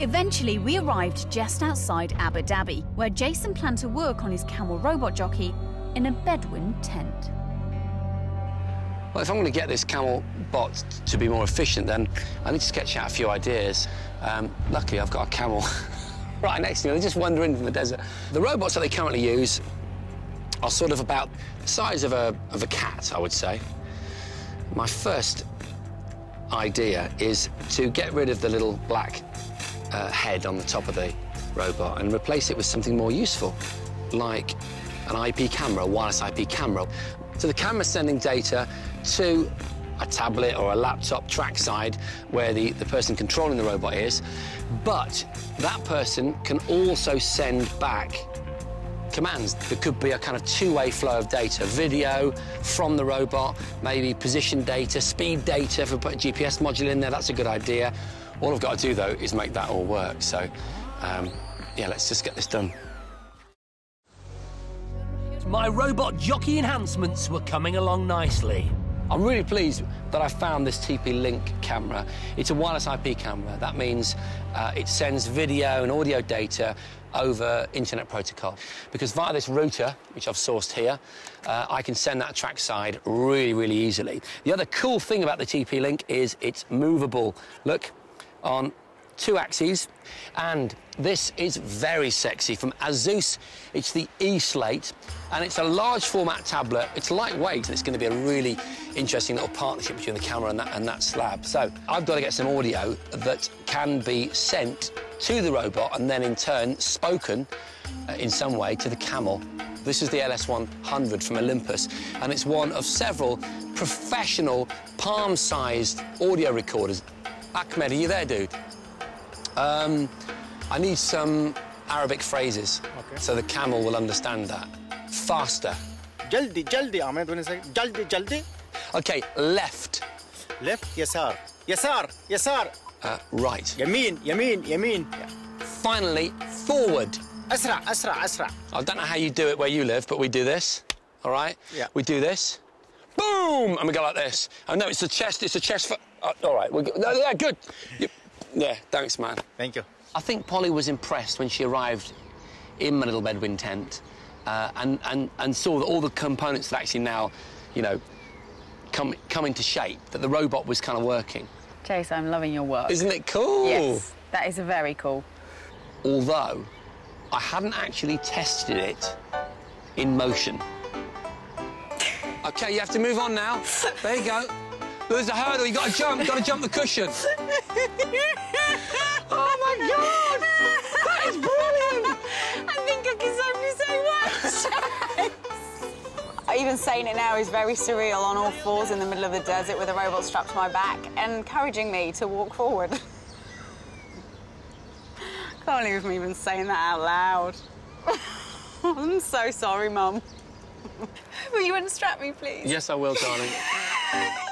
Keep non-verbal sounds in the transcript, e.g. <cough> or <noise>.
Eventually, we arrived just outside Abu Dhabi, where Jason planned to work on his camel robot jockey in a Bedouin tent. Well, if I'm going to get this camel bot to be more efficient, then I need to sketch out a few ideas. Um, luckily, I've got a camel <laughs> right next to me. They just wander in from the desert. The robots that they currently use are sort of about the size of a, of a cat, I would say. My first idea is to get rid of the little black uh, head on the top of the robot and replace it with something more useful, like an IP camera, a wireless IP camera. So the camera's sending data to a tablet or a laptop trackside where the, the person controlling the robot is, but that person can also send back commands. There could be a kind of two-way flow of data, video from the robot, maybe position data, speed data, if we put a GPS module in there, that's a good idea. All I've got to do, though, is make that all work. So, um, yeah, let's just get this done. My robot jockey enhancements were coming along nicely. I'm really pleased that I found this TP-Link camera. It's a wireless IP camera. That means uh, it sends video and audio data over internet protocol. Because via this router, which I've sourced here, uh, I can send that trackside really, really easily. The other cool thing about the TP-Link is it's movable. Look, on two axes, and this is very sexy. From Asus, it's the Eee Slate, and it's a large format tablet. It's lightweight, and it's going to be a really interesting little partnership between the camera and that, and that slab. So I've got to get some audio that can be sent to the robot and then in turn spoken uh, in some way to the camel. This is the LS100 from Olympus, and it's one of several professional palm-sized audio recorders. Ahmed, are you there, dude? Um, I need some Arabic phrases okay. so the camel will understand that. Faster. Jaldi, jaldi, Ahmed, when I say jaldi, jaldi. Okay, left. Left, yesar, yesar, yesar. Uh, right. Yameen, yameen, yameen. Finally, forward. Asra, asra, asra. I don't know how you do it where you live, but we do this, all right? Yeah. We do this. Boom! And we go like this. Oh, no, it's the chest, it's the chest for... Oh, all right, we go... No, yeah, good. You- Yeah, thanks, man. thank you I think Polly was impressed when she arrived in my little Bedouin tent uh, and, and, and saw that all the components that actually now, you know, come, come into shape, that the robot was kind of working. Jase, I'm loving your work. Isn't it cool? Yes, that is very cool. Although I hadn't actually tested it in motion. OK, you have to move on now. There you go. There's a hurdle, you got to jump, got to jump the cushion. oh, my God! That is brilliant! I think I can safely say what? <laughs> Even saying it now is very surreal on all fours in the middle of the desert with a robot strapped to my back, encouraging me to walk forward. Can't believe I'm even saying that out loud. <laughs> I'm so sorry, Mum. <laughs> Will you unstrap me, please? Yes, I will, darling. <laughs>